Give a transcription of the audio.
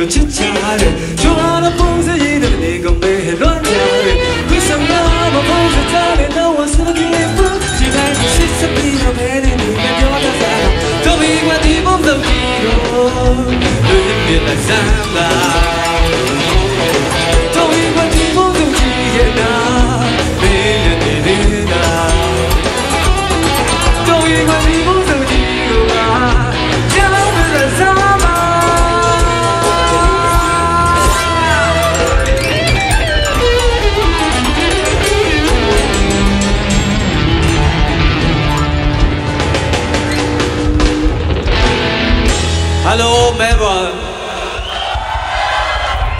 위로 진찰을 좋아하는 봉쇄 이들은 이건 매해 런자를 불쌍 넘어 봉쇄 타네 너와 쓰러진 예쁘지 말고 시선 빌어내는 이날 여자사람 더위와 네 몸도 길어 흘린 빛날 삼아 Hello, Melbourne.